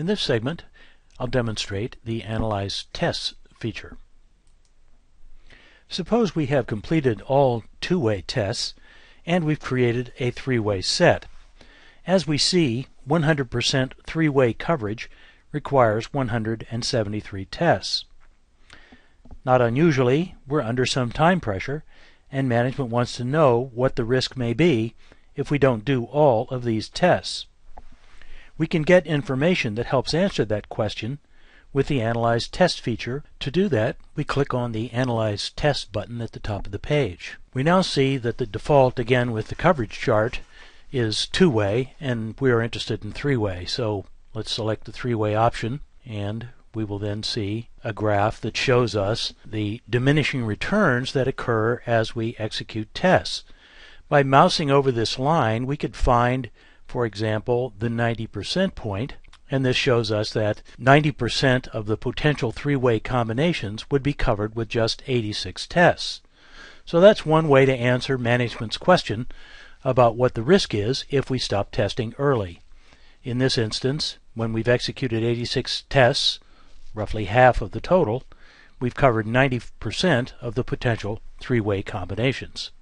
In this segment, I'll demonstrate the Analyze Tests feature. Suppose we have completed all two-way tests and we've created a three-way set. As we see, 100% three-way coverage requires 173 tests. Not unusually, we're under some time pressure, and management wants to know what the risk may be if we don't do all of these tests. We can get information that helps answer that question with the Analyze Test feature. To do that, we click on the Analyze Test button at the top of the page. We now see that the default, again with the coverage chart, is two-way, and we are interested in three-way. So let's select the three-way option, and we will then see a graph that shows us the diminishing returns that occur as we execute tests. By mousing over this line, we could find, for example, the 90% point, and this shows us that 90% of the potential three-way combinations would be covered with just 86 tests. So that's one way to answer management's question about what the risk is if we stop testing early. In this instance, when we've executed 86 tests, roughly half of the total, we've covered 90% of the potential three-way combinations.